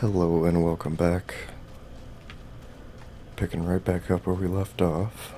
Hello and welcome back. Picking right back up where we left off.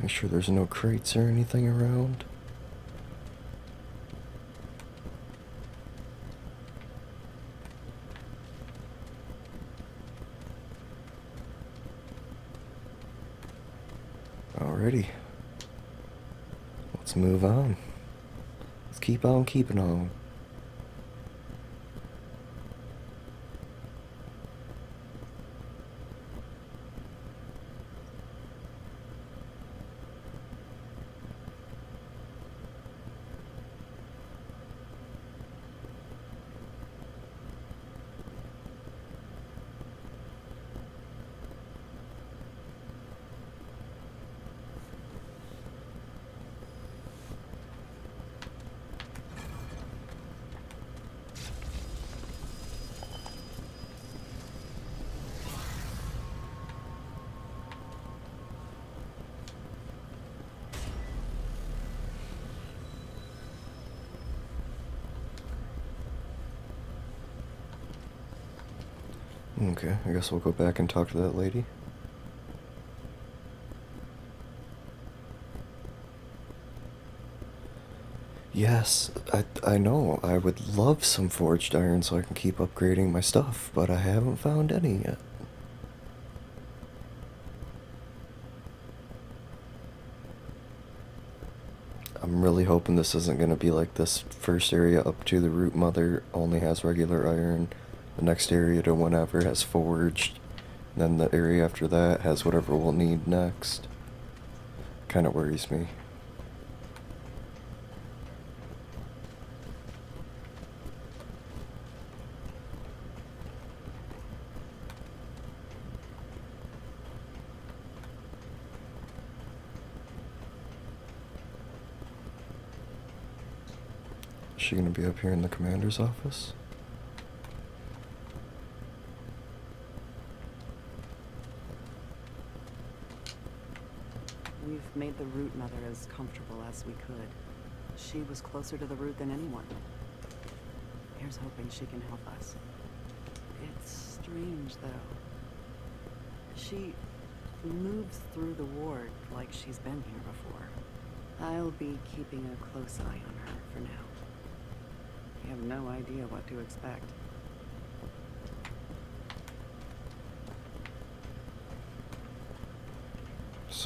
Make sure there's no crates or anything around. Alrighty. Let's move on. Keep on keeping on. Okay, I guess we'll go back and talk to that lady. Yes, I, I know. I would love some forged iron so I can keep upgrading my stuff, but I haven't found any yet. I'm really hoping this isn't going to be like this first area up to the root mother only has regular iron. The next area to whenever has forged. Then the area after that has whatever we'll need next. Kind of worries me. Is she gonna be up here in the commander's office? Made the root mother as comfortable as we could. She was closer to the root than anyone. Here's hoping she can help us. It's strange, though. She moves through the ward like she's been here before. I'll be keeping a close eye on her for now. I have no idea what to expect.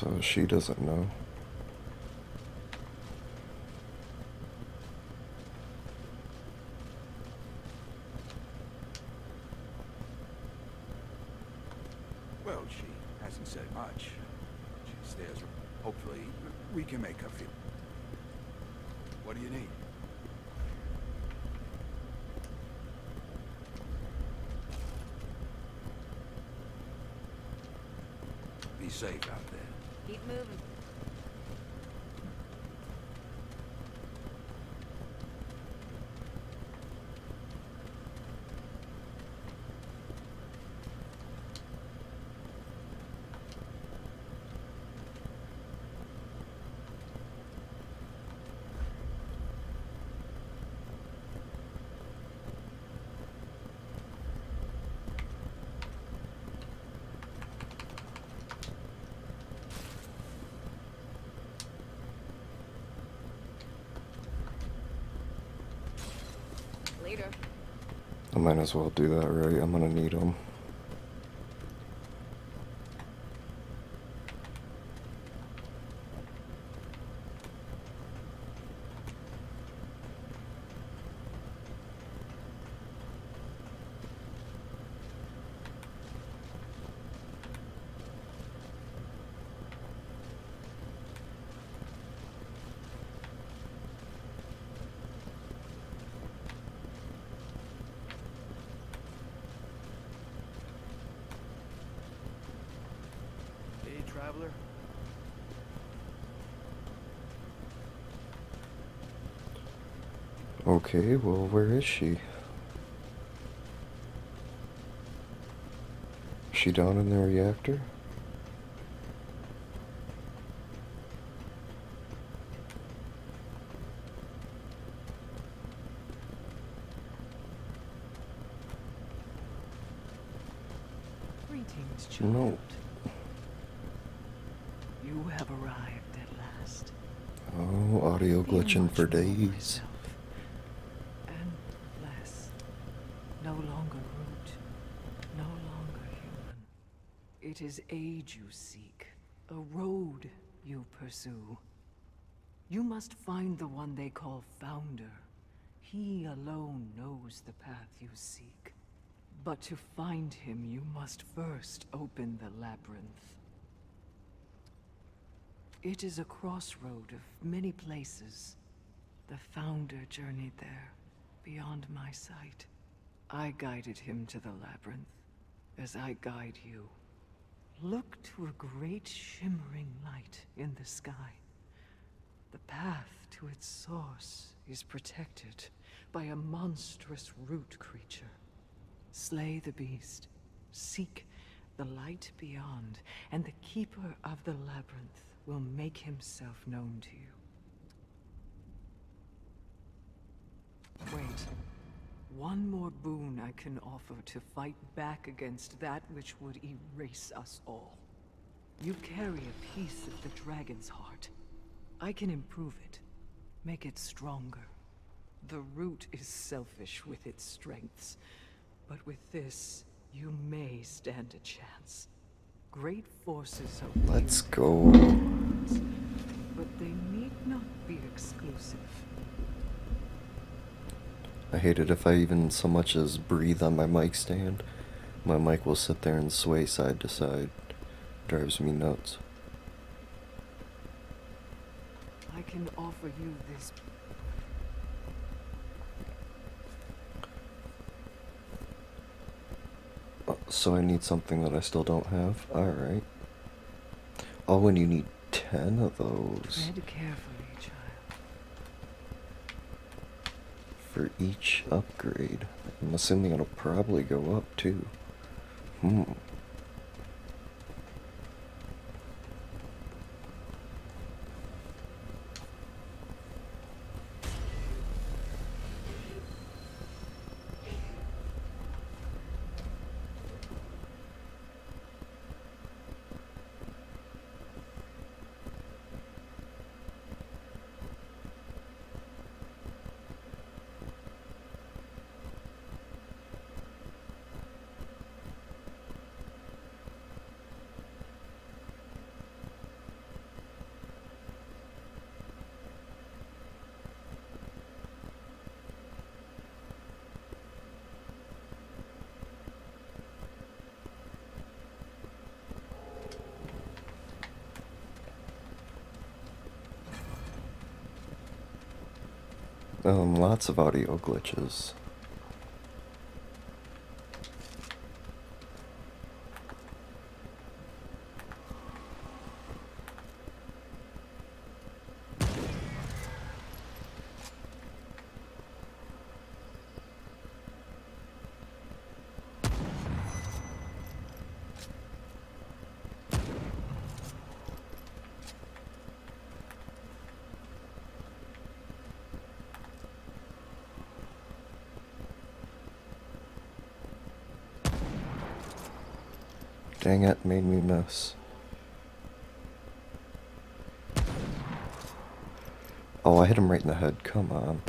So she doesn't know. Well, she hasn't said much. She stares. Hopefully, we can make her feel. What do you need? Be safe out there. Moving. Later. I might as well do that right. I'm gonna need them. Okay, well, where is she? Is she down in the reactor? Greetings, child. No. You have arrived at last. Oh, audio glitching for days. Is age you seek. A road you pursue. You must find the one they call Founder. He alone knows the path you seek. But to find him, you must first open the labyrinth. It is a crossroad of many places. The Founder journeyed there, beyond my sight. I guided him to the labyrinth, as I guide you. Look to a great shimmering light in the sky. The path to its source is protected by a monstrous root creature. Slay the beast, seek the light beyond, and the keeper of the labyrinth will make himself known to you. Wait. One more boon I can offer to fight back against that which would erase us all. You carry a piece of the dragon's heart. I can improve it, make it stronger. The root is selfish with its strengths, but with this, you may stand a chance. Great forces of Let's go. but they need not be exclusive. I hate it if I even so much as breathe on my mic stand. My mic will sit there and sway side to side. Drives me nuts. I can offer you this. Uh, So I need something that I still don't have? Alright. Oh, and you need 10 of those Tread carefully, child. For each upgrade. I'm assuming it'll probably go up too. Hmm. Um, lots of audio glitches. Dang it, made me miss. Oh, I hit him right in the head. Come on.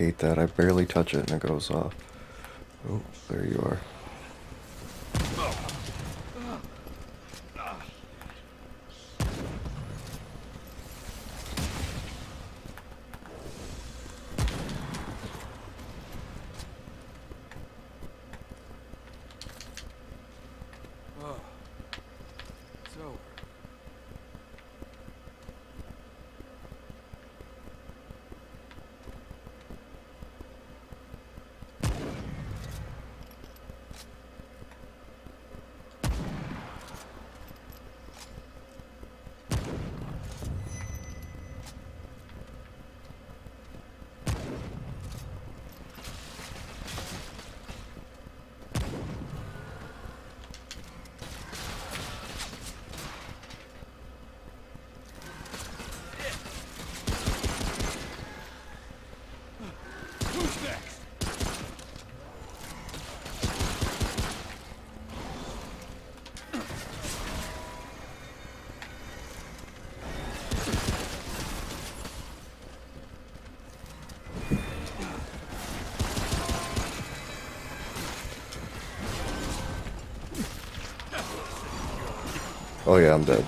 Hate that. I barely touch it and it goes off. Oh, there you are. Oh. It's over. Who's next? Oh yeah, I'm dead.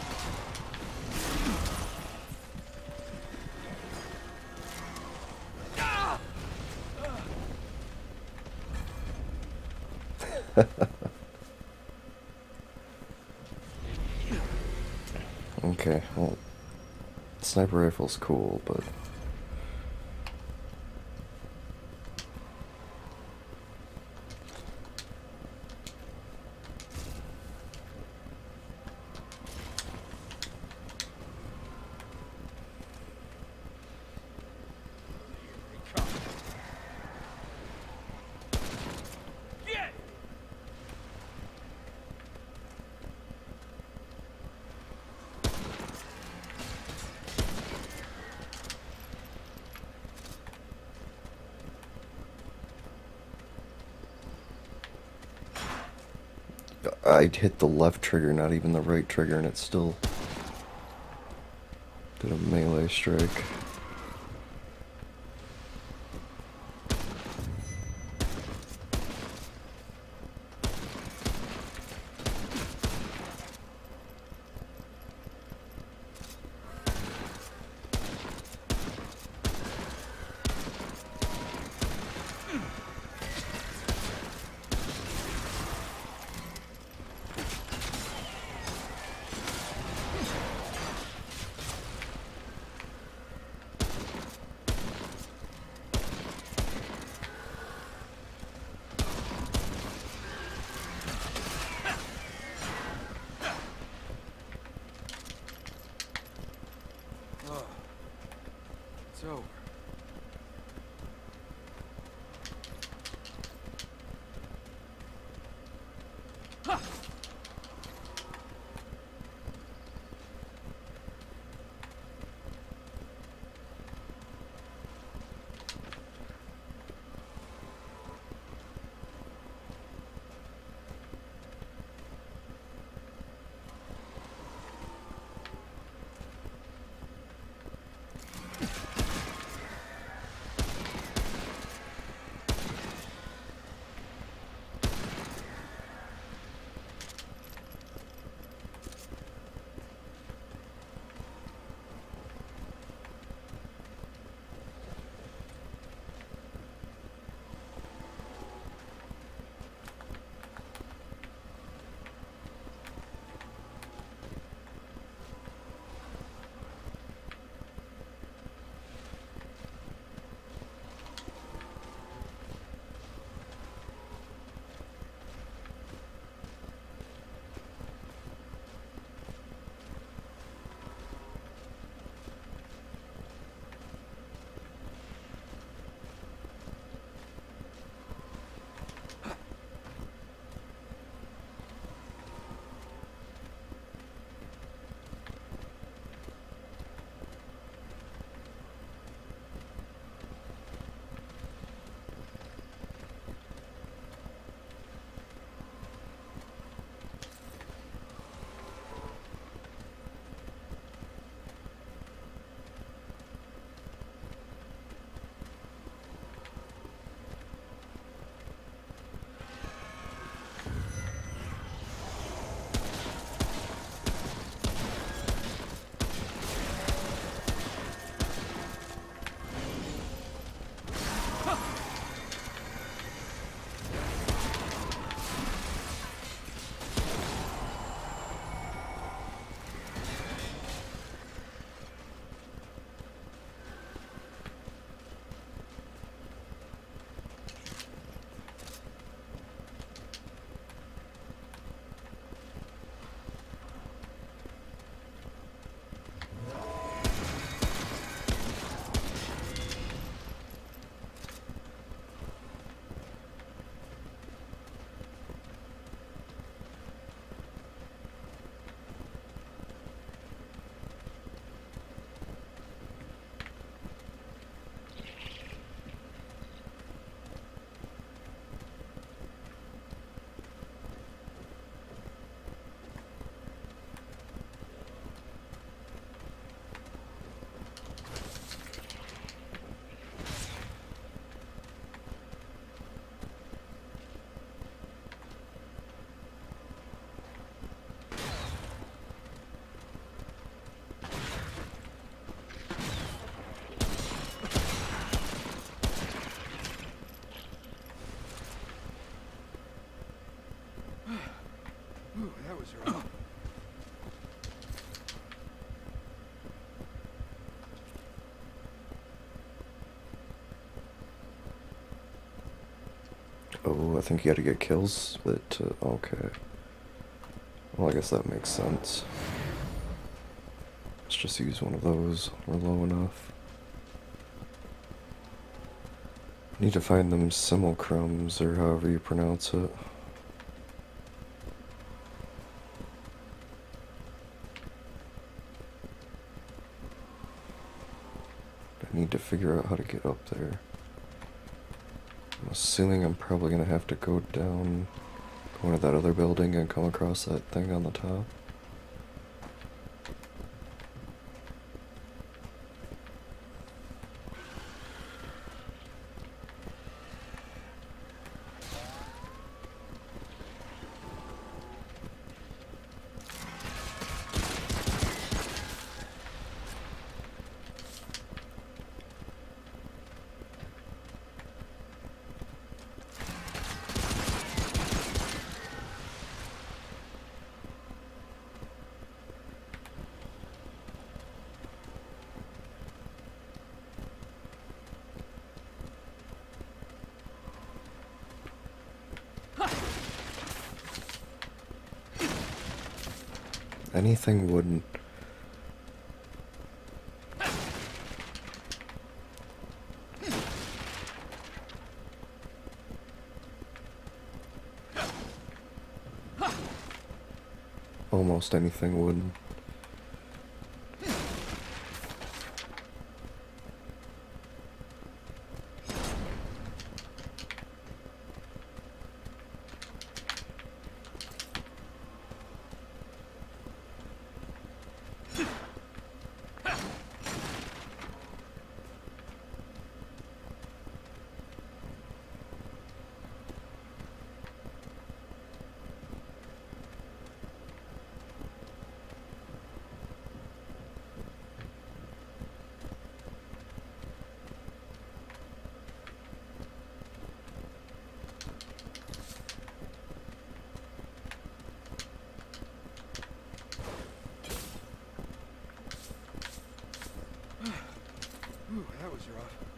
okay, well, sniper rifle's cool, but Get! I hit the left trigger, not even the right trigger, and it still did a melee strike. Oh, I think you gotta get kills but, to. Okay. Well, I guess that makes sense. Let's just use one of those. We're low enough. Need to find them simulchrums, or however you pronounce it. I need to figure out how to get up there. Assuming I'm probably gonna have to go down, one of that other building and come across that thing on the top. Anything wooden. Almost anything wooden. Ooh, that was rough.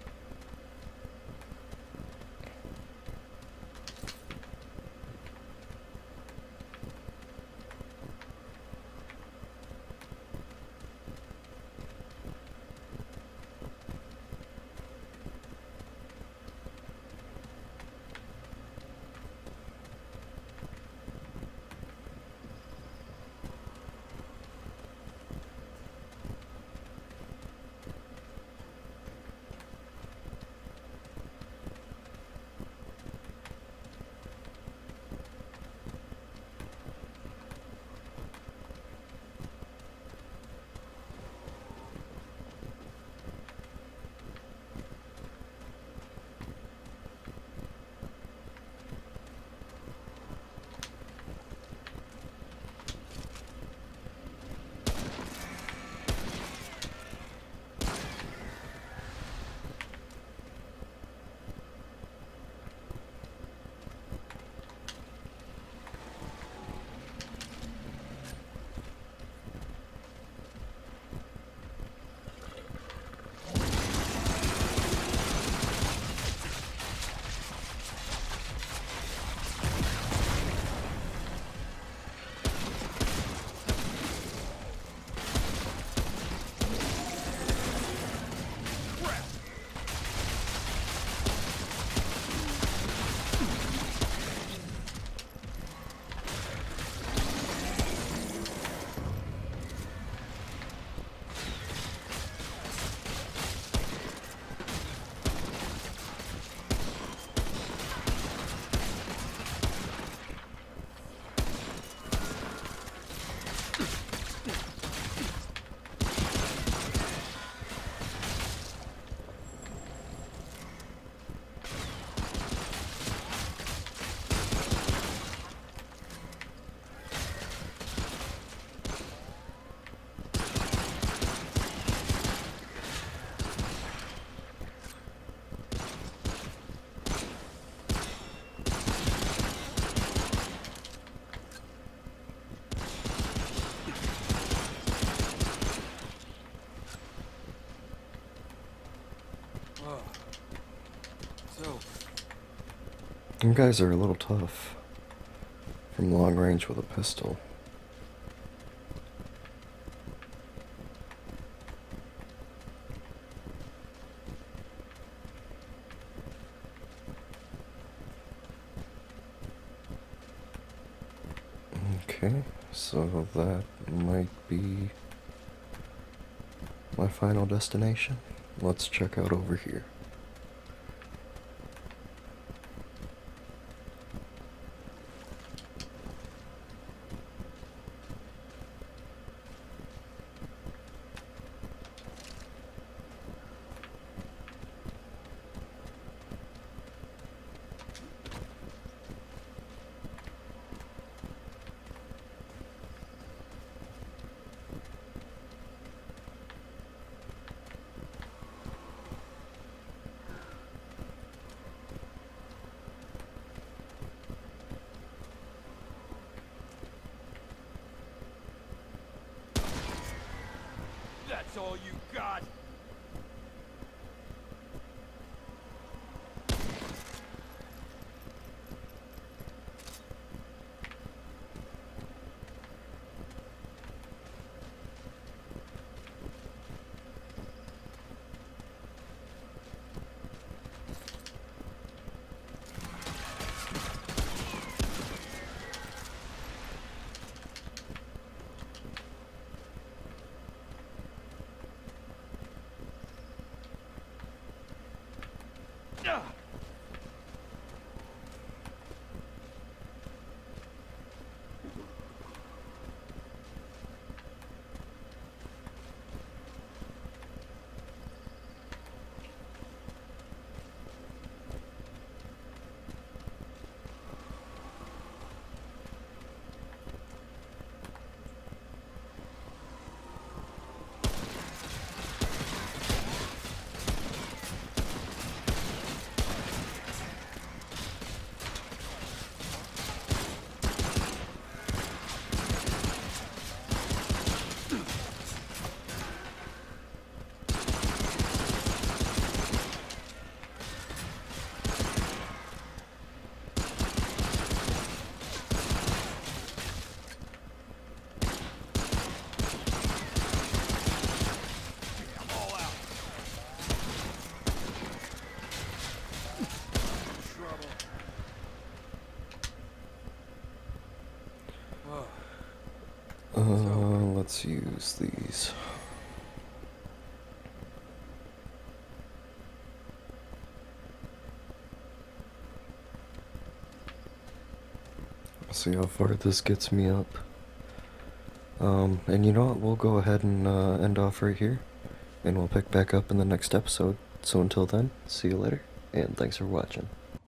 Them guys are a little tough. From long range with a pistol. Okay, so that might be my final destination. Let's check out over here. All you got? Ugh. I'm all out. Trouble. Oh, Uh, let's use these. See how far this gets me up. Um, and you know what? We'll go ahead and uh, end off right here, and we'll pick back up in the next episode. So until then, see you later, and thanks for watching.